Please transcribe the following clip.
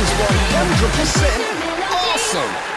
is 100% awesome.